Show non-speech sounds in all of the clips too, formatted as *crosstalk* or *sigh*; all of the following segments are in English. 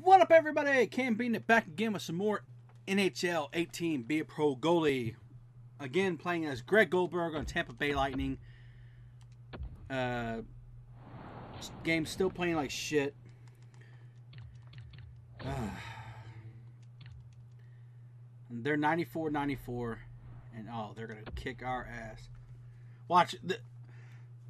What up, everybody? Cam Bean it back again with some more NHL 18 Be a Pro Goalie. Again, playing as Greg Goldberg on Tampa Bay Lightning. Uh, game still playing like shit. *sighs* Uh, they're 94 94, and oh, they're going to kick our ass. Watch,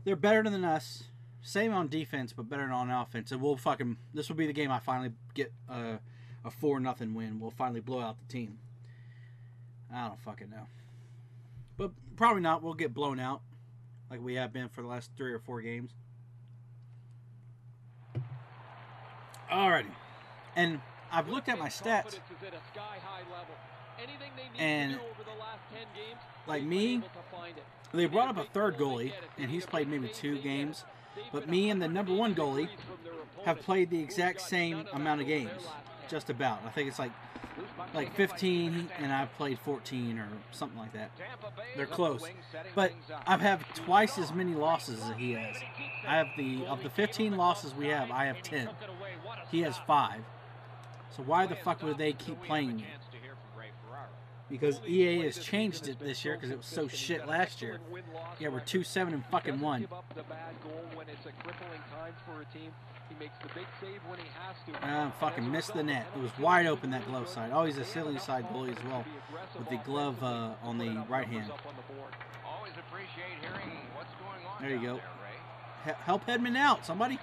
they're better than us. Same on defense, but better on offense. And we'll fucking. This will be the game I finally get uh, a four nothing win. We'll finally blow out the team. I don't fucking know, but probably not. We'll get blown out, like we have been for the last three or four games. Alrighty, and I've looked at my stats, and like me, they brought up a third goalie, and he's played maybe two games. But me and the number one goalie have played the exact same amount of games, just about. I think it's like like 15, and I've played 14 or something like that. They're close, but I've have twice as many losses as he has. I have the of the 15 losses we have, I have 10. He has five. So why the fuck would they keep playing me? Because EA has changed it this year because it was so shit last year. Yeah, we're two seven and fucking one. Ah, fucking missed the net. It was wide open that glove side. Oh, he's a silly side goalie as well, with the glove uh, on the right hand. There you go. help Hedman out, somebody.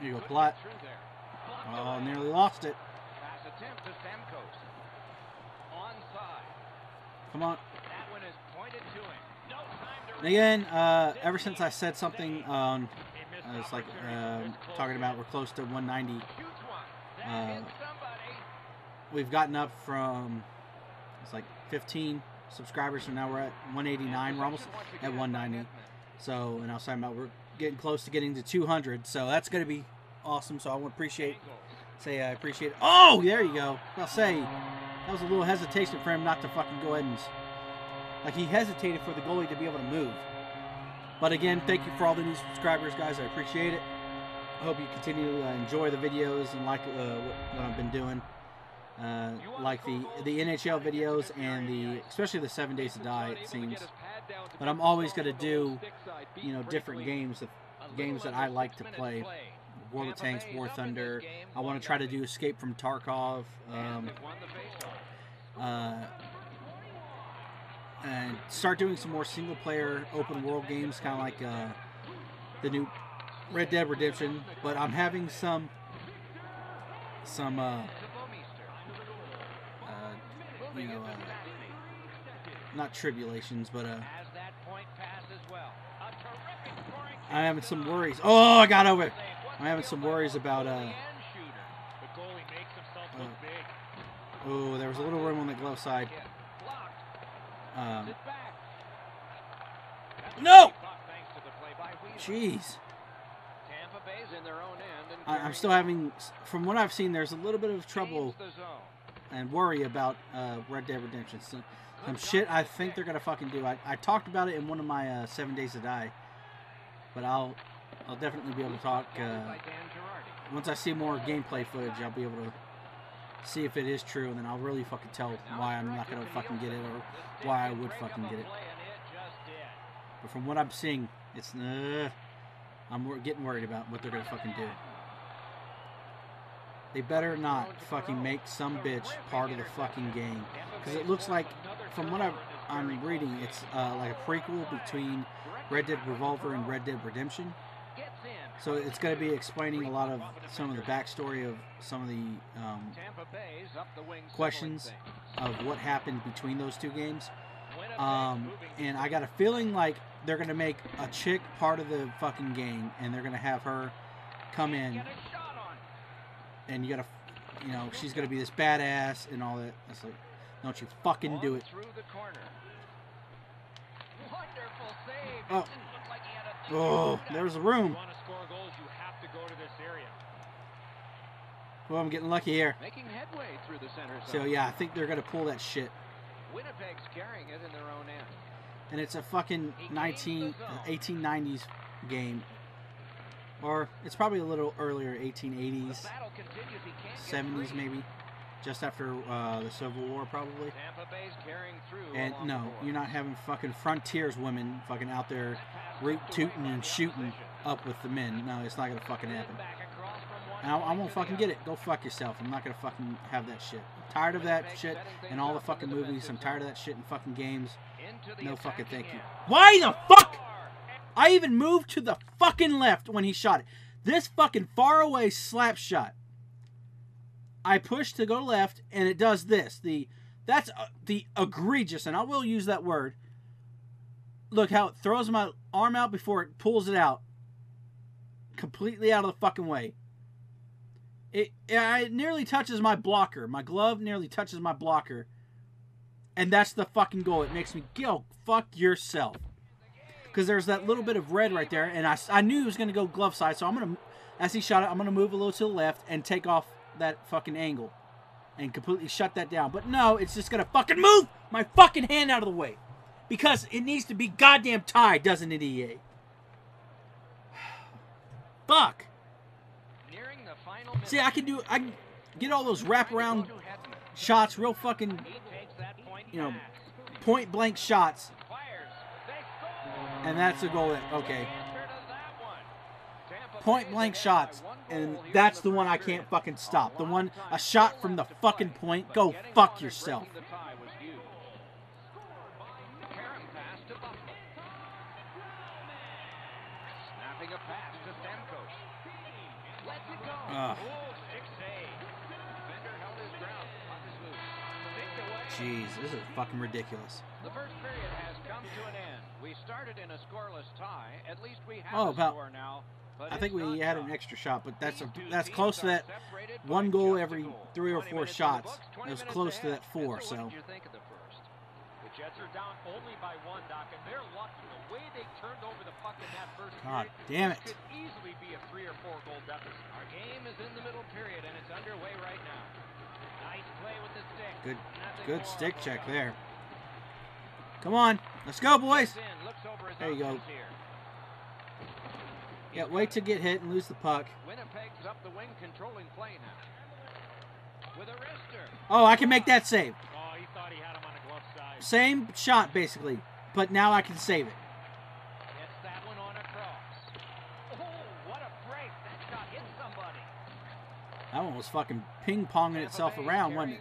There you go, Palat. Oh, nearly lost it. Come on. again, uh, ever since I said something on, uh, it's like uh, talking about we're close to 190. Uh, we've gotten up from it's like 15 subscribers, so now we're at 189. We're almost at 190. So, and I was talking about we're getting close to getting to 200. So that's going to be awesome. So I want to appreciate, say I appreciate. It. Oh, there you go. I'll say that was a little hesitation for him not to fucking go ahead and... Like, he hesitated for the goalie to be able to move. But again, thank you for all the new subscribers, guys. I appreciate it. I hope you continue to uh, enjoy the videos and like uh, what, I've been doing. Uh, like the the NHL videos and the especially the Seven Days to Die it seems. But I'm always going to do you know different games, of games that I like to play. World of Tanks, War Thunder. I want to try to do Escape from Tarkov. Um, uh, and start doing some more single player open world games, kind of like uh, the new Red Dead Redemption. But I'm having some some uh, uh, you know uh, not tribulations, but uh, I'm having some worries. Oh, I got over. I'm having some worries about. Uh, uh, oh, there was a little room on the glove side. Um, no! Jeez. I, am still having, from what I've seen, there's a little bit of trouble and worry about uh, Red Dead Redemption. Some, some shit I think they're gonna fucking do. I, I talked about it in one of my uh, Seven Days to Die, but I'll I'll definitely be able to talk. Uh, once I see more gameplay footage, I'll be able to see if it is true, and then I'll really fucking tell why I'm not gonna fucking get it or why I would fucking get it. But from what I'm seeing, it's uh, I'm getting worried about what they're gonna fucking do. They better not fucking make some bitch part of the fucking game, because it looks like, from what i am reading, it's uh, like a prequel between Red Dead Revolver and Red Dead Redemption. So it's going to be explaining a lot of some of the backstory of some of the um, questions of what happened between those two games. Um, and I got a feeling like they're going to make a chick part of the fucking game, and they're going to have her come in, and you got to, you know, she's going to be this badass and all that. It's like, don't you fucking do it. Oh. Oh, there's a room. Well, I'm getting lucky here. So yeah, I think they're gonna pull that shit. Winnipeg's carrying it in their own end. And it's a fucking 19, uh, 1890s game. or it's probably a little earlier, 1880s, 70s maybe, just after uh, the Civil War probably. And no, you're not having fucking frontiers women fucking out there root tooting and shooting up with the men. No, it's not gonna fucking happen. And I, won't fucking get it. Go fuck yourself. I'm not gonna fucking have that shit. I'm tired of that shit and all the fucking movies. I'm tired of that shit in fucking games. No fucking thank you. Why the fuck? I even moved to the fucking left when he shot it. This fucking far away slap shot. I push to go left, and it does this. The that's uh, the egregious, and I will use that word. Look how it throws my arm out before it pulls it out, completely out of the fucking way. It it nearly touches my blocker. My glove nearly touches my blocker, and that's the fucking goal. It makes me go fuck yourself because there's that little bit of red right there, and I, I knew he was going to go glove side, so I'm going to, as he shot it, I'm going to move a little to the left and take off that fucking angle and completely shut that down. But no, it's just going to fucking move my fucking hand out of the way because it needs to be goddamn tied, doesn't it, EA? *sighs* Fuck. See, I can do, I can get all those wraparound shots, real fucking, you know, point blank shots and that's a goal. That, okay. Point blank shots, and that's the one I can't fucking stop. The one, a shot from the fucking point. Go fuck yourself. Fucking ridiculous. The first period has come to an end. We started in a scoreless tie. At least we have oh, about, now. I think we had an extra shot, but that's a, that's close to that one goal every three or four shots. It was close to that four, so. The Jets are down only by one, Doc, and they're lucky. The way they turned over the puck in that first God period, damn it. could easily be a three or four goal deficit. Our game is in the middle period, and it's underway right now. Good, good stick check there. Come on. Let's go, boys. There you go. Yeah, wait to get hit and lose the puck. Winnipeg's up the wing controlling play now. With a wrister. Oh, I can make that save. Oh, he thought he had him on the glove side. Same shot, basically. But now I can save it. Gets that one on across. Oh, what a break. That shot hit somebody. That one was fucking ping-ponging itself around, wasn't it?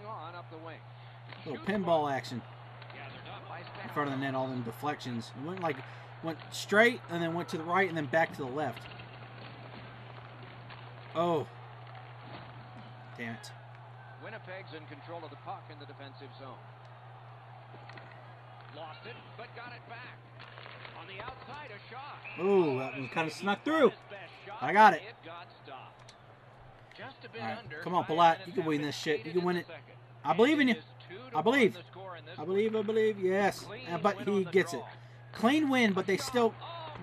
Little pinball action in front of the net, all them deflections. It went like went straight and then went to the right and then back to the left. Oh. Damn it. Winnipeg's in control of the puck in the defensive zone. Lost it, but got it back. On the outside, a shot. Ooh, that one kind of snuck through. I got it. All right. Come on, Palat. You can win this shit. You can win it. I believe in you. I believe. I believe, I believe, yes. Uh, but he gets it. Clean win, but they still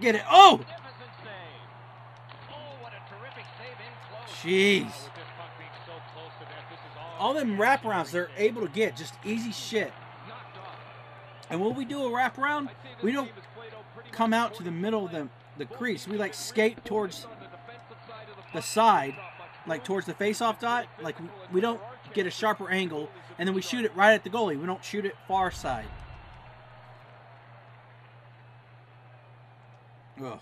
get it. Oh! Jeez. All them wraparounds they're able to get, just easy shit. And when we do a wraparound, we don't come out to the middle of the, the crease. We like skate towards the side, like towards the face-off dot. Like we don't get a sharper angle and then we shoot it right at the goalie. We don't shoot it far side. Ugh.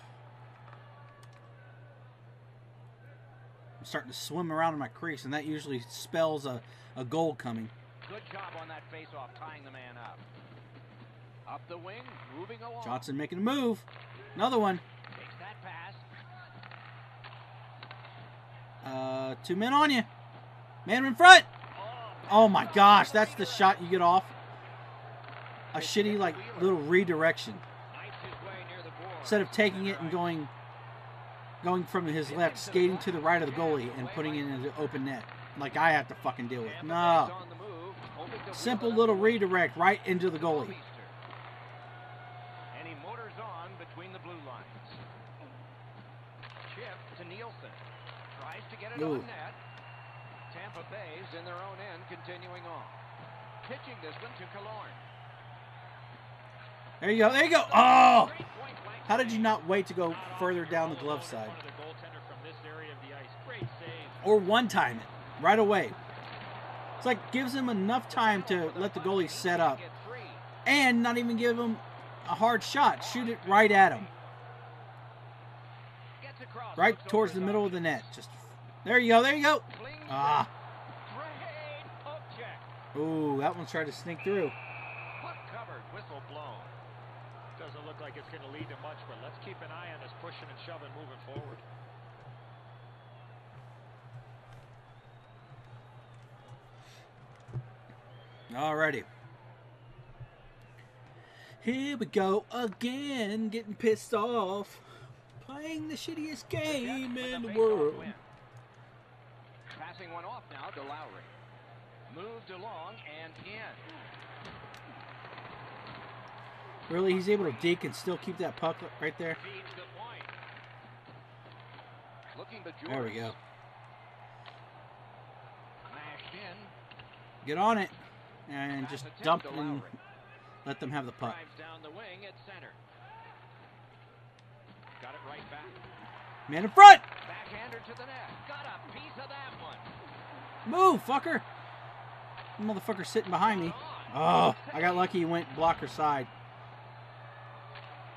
I'm starting to swim around in my crease, and that usually spells a, a goal coming. Good job on that face-off, tying the man up. Up the wing, moving along. Johnson making a move. Another one. Takes that pass. Uh, two men on you. Man in front. Oh my gosh, that's the shot you get off. A shitty, like, little redirection. Instead of taking it and going going from his left, skating to the right of the goalie and putting it in the open net. Like I have to fucking deal with. No. Simple little redirect right into the goalie. And he motors on between the blue lines. Chip to Nielsen. Tries to get it Ooh. on net. Tampa Bay's in their own end, continuing on. Pitching this one to Killorn. There you go. There you go. Oh! How did you not wait to go further down the glove side? or one time it right away. It's like gives him enough time to let the goalie set up and not even give him a hard shot. Shoot it right at him. Right towards the middle of the net. Just there you go. There you go. Ah. Ooh, that one's trying to sneak through. covered, whistle blown. Doesn't look like it's going to lead to much, but let's keep an eye on this pushing and shoving moving forward. Alrighty. Here we go again, getting pissed off. Playing the shittiest game in the world. One off now to Lowry. Moved along and in. Really, he's able to deke and still keep that puck right there. Feeds the point. Looking There we go. In. Get on it. And just dump and let them have the puck. Down the wing at center. Got it right back. Man in front! Backhander to the net. Got a piece of that one. Move, fucker! Motherfucker sitting behind me. Oh, I got lucky he went blocker side.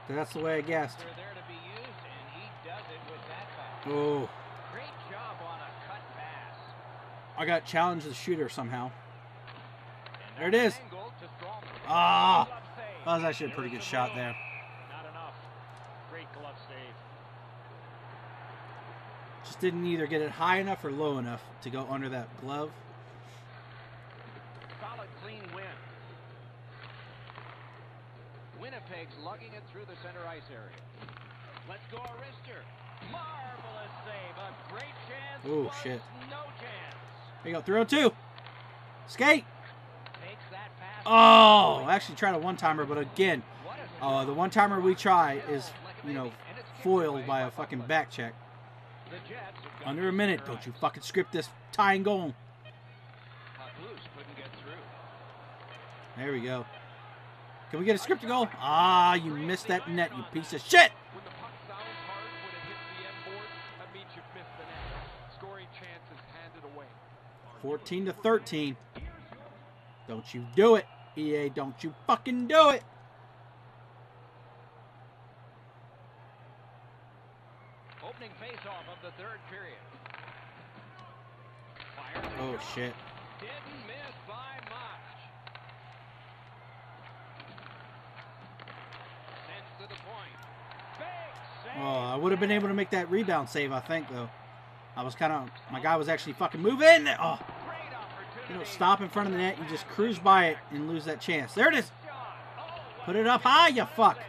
That's the way I guessed. They're there to be used, and he does it with that back. Oh, Great job on a cut pass. I got challenged the shooter somehow. There it is. that's is. angled to Stralman. Ah, save. that was actually a pretty good shot there. Not enough. Great glove save. Just didn't either get it high enough or low enough to go under that glove. Solid, clean win. Winnipeg's lugging it through the center ice area. Let's go, Arister. Marvelous save. A great chance. Oh, shit. No chance. There you go, 302. Skate! Takes that pass. Oh, actually tried a one timer, but again, uh, the one timer we try is, you know, foiled by a fucking back check. Under a minute, don't you fucking script this tying goal. There we go. Can we get a scripted goal? Ah, you missed that net, you piece of shit! 14 to 13. Don't you do it, EA. Don't you fucking do it. Opening face-off of the third period. Oh, shot. shit. Didn't miss by much. Sends to the point. Oh, I would have been able to make that rebound save, I think, though. I was kind of, my guy was actually fucking moving. Oh, you don't stop in front of the net. You just cruise by it and lose that chance. There it is. Oh, Put it up high, you fuck. save.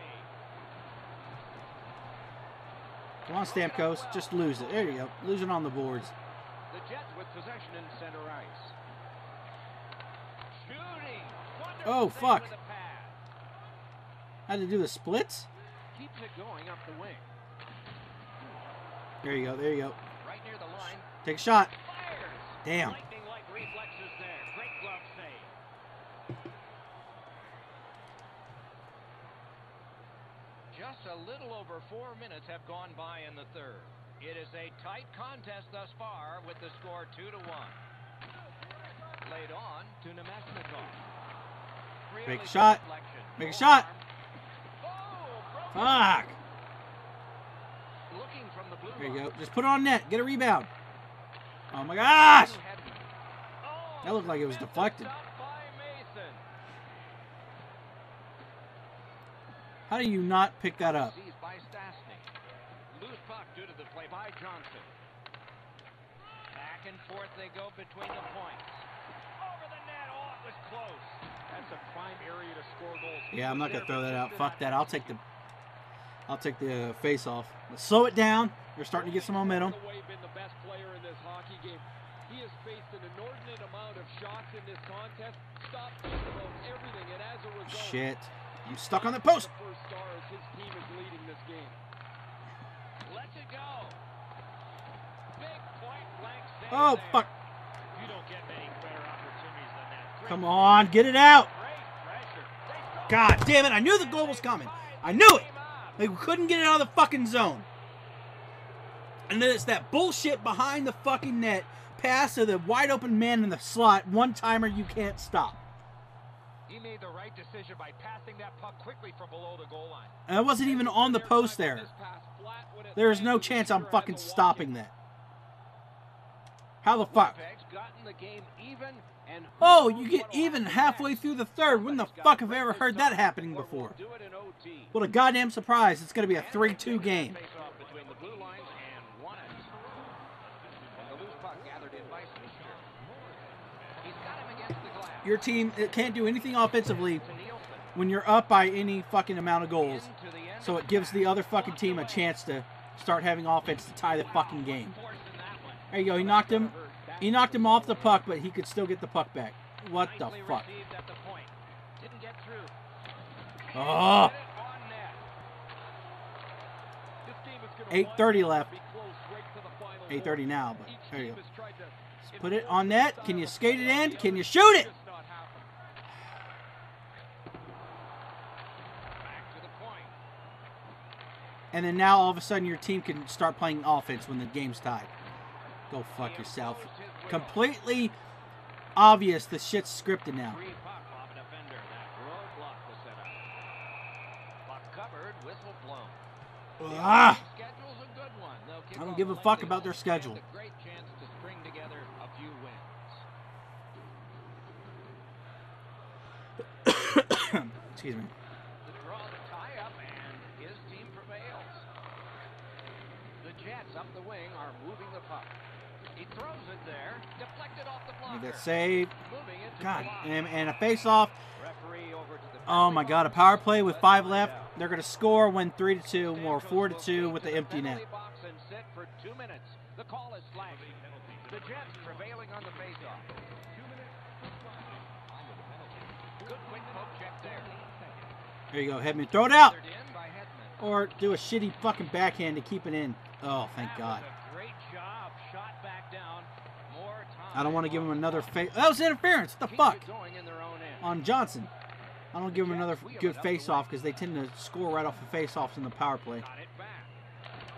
Come on, Stamkos. Just lose it. There you go. Lose it on the boards. The Jets with possession in center ice. Shooting. Wonderful Oh, fuck. with a pass. Had to do the splits. Keeps it going up the wing. There you go. There you go. Right near the line. Take a shot. Damn. Lightning-like reflexes there. Great glove save. Just a little over four minutes have gone by in the third. It is a tight contest thus far with the score two to one. Laid on to Namestnikov. A shot. Make a shot. Oh, Fuck. Looking from the blue There you go. Just put it on net. Get a rebound. Oh my gosh. Oh, That looked like it was deflected. stop by Mason. How do you not pick that up? Puck the play by Johnson. Back and forth they go between the points. Over the net. Oh, it was close. That's a prime area to score goals. Yeah, I'm not gonna throw that out. Fuck that. I'll take the, I'll take the face off. Let's slow it down. We're starting to get some momentum. Been the best player in this hockey game. He has faced an inordinate amount of shots in this contest. Stopped everything, and as a result, Shit. I'm stuck on the post. the Oh fuck. You don't get many better opportunities than that. Great Come on, get it out. Great pressure. They stole God damn it! I knew the goal was coming. I knew it. They couldn't get it out of the fucking zone. And then it's that bullshit behind the fucking net pass to the wide open man in the slot, one timer you can't stop. He made the right decision by passing that puck quickly from below the goal line. And I wasn't even on the post there. There's no chance I'm fucking stopping that. How the fuck? Winnipeg's gotten the game even, and who Oh, you get even halfway through the third. When the fuck have I ever heard that happening before? do it in OT. What a goddamn surprise. It's going to be a 3 2 game. Face-off between the blue lines and won it. And the loose puck gathered in by Sneaker. He's got him against the glass. Your team it can't do anything offensively when you're up by any fucking amount of goals. Into the end So it gives the other fucking team a chance to start having offense to tie the fucking game. Forcing that one. There you go. He knocked him. He knocked him off the puck, but he could still get the puck back. What the fuck? received at the point. Didn't get through. Oh. Hit it on net. This game is gonna 8:30 left. be close right to the final 8:30 now, but there you go. has tried to Put it on net. Can you skate it in? Can you shoot it? just not happen. Back to the point. And then now all of a sudden your team can start playing offense when the game's tied. Go fuck yourself. imposed his will. Completely obvious the shit's scripted now. Free puck off a defender. That roadblock was set up. Puck covered, whistle blown. The Ah! Olympic schedule's a good one. They'll kick I don't give a fuck about their schedule. *coughs* Excuse great chance to string together a few wins. Excuse me. The draw, the tie-up, and his team prevails. The Jets up the wing are moving the puck. He throws it there, deflected off the blocker. That save. God, and, and a face off. Referee over to the Oh my god, a power play with five left. They're gonna score, win three to two, or four to two with to the empty net. box and sit for two minutes. The call is flagged. The Jets prevailing on the faceoff. Good there. You go, Hedman. Throw it out! Gathered in by Hedman. Or do a shitty fucking backhand to keep it in. Oh, thank God. great job. Shot back down. More time I don't want to give him another face. That was interference. What the fuck? it going in their own end. On Johnson. I don't give him another good face off because they tend to score right off the face offs in the power play. Got it back.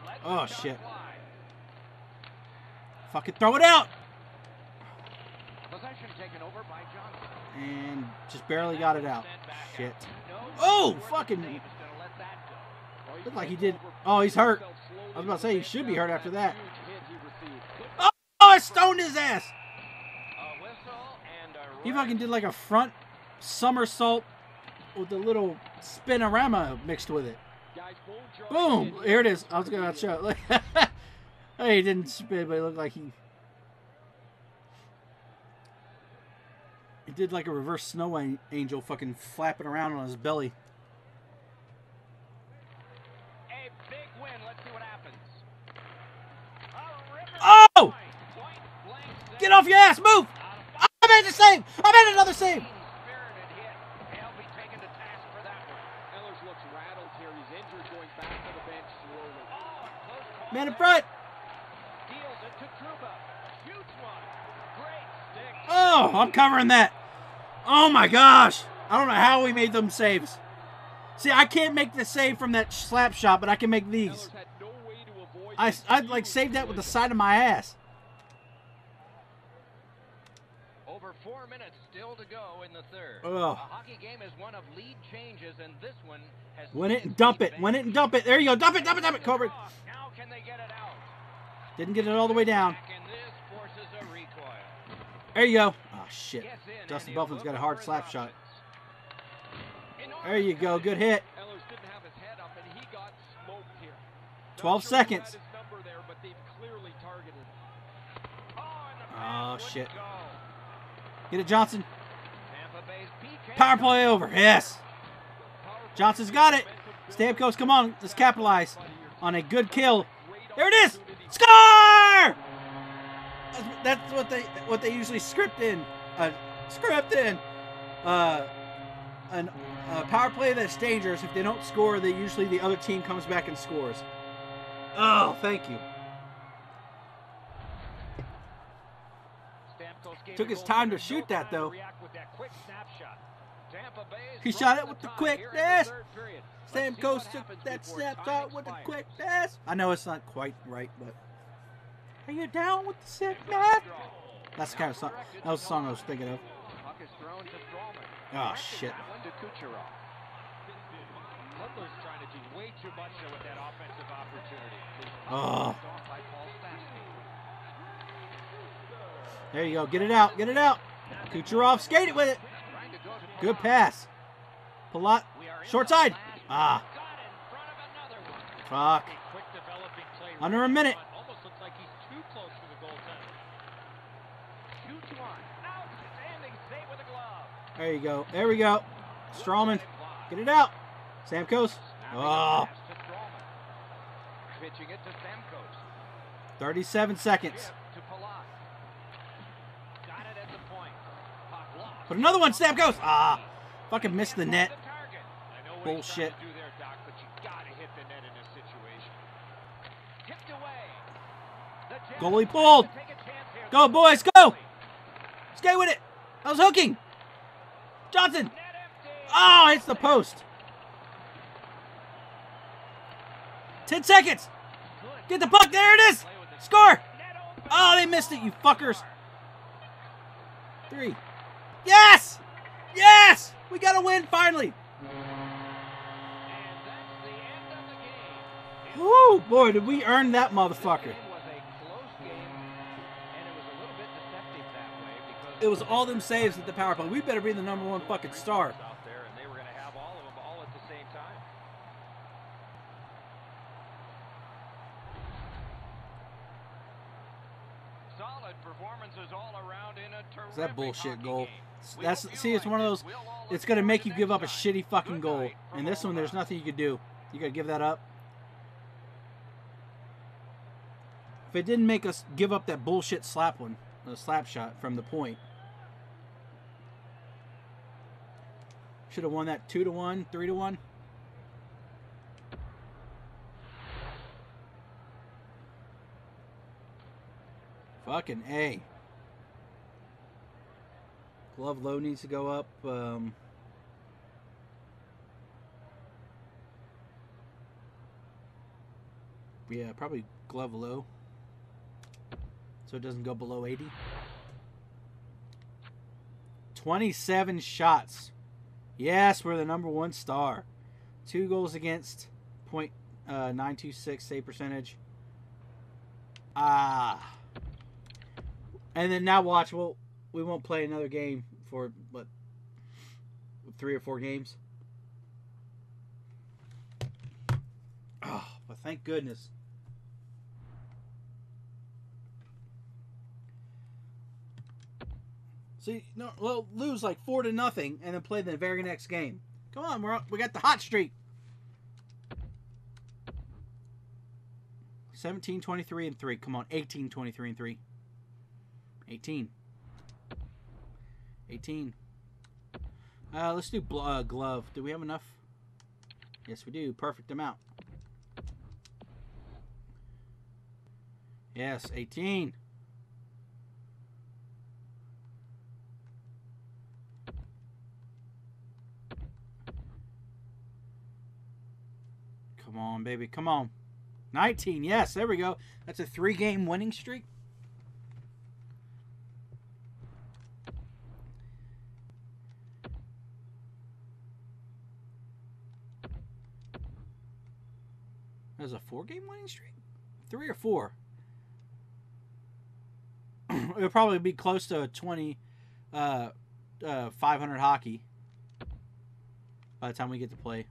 Let oh, the Oh, shit. Fucking throw it out! Possession taken over by Johnson. And just barely got it out. Shit. Oh, fucking- Davis gonna let that go. He's Looked like he did- oh, he's hurt. I was about to say, he should be hurt after that. Oh, I stoned his ass! A whistle and a He fucking did like a front somersault with a little spinorama mixed with it. Guys, full charge Boom! Here it is. I was gonna show it. *laughs* hey, he didn't spin, but it looked like he. He did like a reverse snow angel, fucking flapping around on his belly. A big win. Let's see what happens. A ripper Oh! point. Point blank set. Get off your ass! Move! I made the save! I made another save! Man in front! Oh, I'm covering that. Oh my gosh! I don't know how we made them saves. See, I can't make the save from that slap shot, but I can make these. I, I'd like save that with the side of my ass. Over four minutes still to go in the third. Ugh. A hockey game is one of lead changes, and this one has. Win it and dump it. Win it and dump it. There you go. Dump it, dump it, dump it. Cover. Now can they get it out? Didn't get it all the way down. Back, and this forces a recoil. There you go. Oh shit. In, Dustin Byfuglien's got a hard slap shot. There you go. Good hit. Ehlers didn't have his head up, and he got smoked here. Not 12 seconds. had his number there, but they've clearly targeted him. Oh, Oh, shit. Get it, Johnson. Tampa Bay's PK Power play over. Yes. Johnson's got it. Stamkos, come on. Let's capitalize on a good kill. There it is. Score! That's, that's what they what they usually script in. Uh, script in. Uh, an, a power play that's dangerous. If they don't score, they usually the other team comes back and scores. Oh, thank you. Stamkos gave Took his time to shoot that, though. react with that quick snapshot. Tampa Bay's He shot it with the tie quickness. Sam in the third period. Let's see Stamkos what took that before snapshot with the expires. quickness. I know it's not quite right, but Are you down with the sickness? That's the kind of song. That was the song I was thinking of. Puck is thrown to Stralman. Oh shit. To Kucherov. Ludler's trying to do way too much there with that offensive opportunity. Oh, Off by Paul Stastny. There you go. Get it out. Get it out. Kucherov skated with it. Trying to go to Good pass. Palat. We are in Short side. Ah, Got in front of another one. fuck. Quick developing play. Under a minute. Almost looks like he's too close to the goaltender. Shoots one. Outstanding save with a glove. There you go. There we go. Stralman. Get it out. Stamkos. Oh, pass to Stralman. Pitching it to Stamkos. 37 seconds. Tip to Palat. Got it at the point. Put another one, snap goes. Ah, fucking missed the net. Bullshit. but Goalie pulled. Go, boys, go. Skate with it. I was hooking. Johnson. Oh, it's the post. 10 seconds. Get the puck. There it is. Score. Oh, they missed it, you fuckers. Three. Yes. Yes. We got to win finally. And that's the end of the game. It Woo, boy, did we earn that motherfucker. game was a close game, and it was a little bit deceptive that way because It was all them saves at the power play. We better be the number one fucking star. out there, and they were going to have all of them all at the same time. Solid performances all around in a terrific that bullshit goal. game. That's see, it's one of those. It's gonna make you give up a shitty fucking goal. And this one, there's nothing you could do. You gotta give that up. If it didn't make us give up that bullshit slap one, the slap shot from the point, should have won that two to one, three to one. Fucking a. Glove low needs to go up. Um, yeah, probably glove low. So it doesn't go below 80. 27 shots. Yes, we're the number one star. Two goals against, point uh, 926 save percentage. Ah. And then now watch. We'll we won't play another game for what three or four games. Oh, but thank goodness. See, no, well, lose like four to nothing, and then play the very next game. Come on, we're we got the hot streak. 17, 23, and 3. Come on, 18, 23, and 3. 18. 18. Uh, let's do uh, glove. Do we have enough? Yes, we do. Perfect amount. Yes, 18. Come on, baby. Come on. 19. Yes, there we go. That's a three game winning streak. That's a four game winning streak? Three or four? *clears throat* It'll probably be close to 20, uh, uh, 500 hockey by the time we get to play.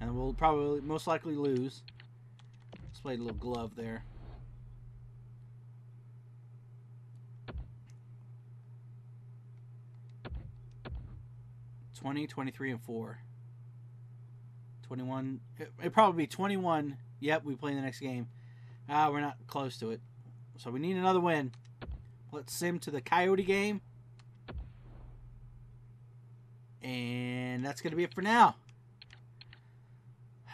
And we'll probably most likely lose. Let's play a little glove there. Twenty, twenty-three, and 4. 21. It, it'd probably be 21. Yep, we play the next game. Ah, we're not close to it. So we need another win. Let's sim to the Coyote game. And that's going to be it for now.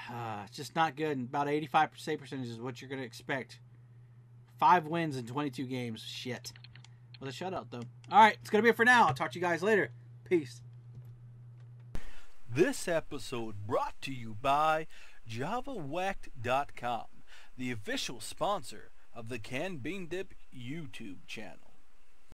Uh, *sighs* it's just not good. About 85% percentage is what you're going to expect. Five wins in 22 games. Shit. With a shutout, though. All right, it's going to be it for now. I'll talk to you guys later. Peace. This episode brought to you by JavaWhacked.com, the official sponsor of the Can Bean Dip YouTube channel.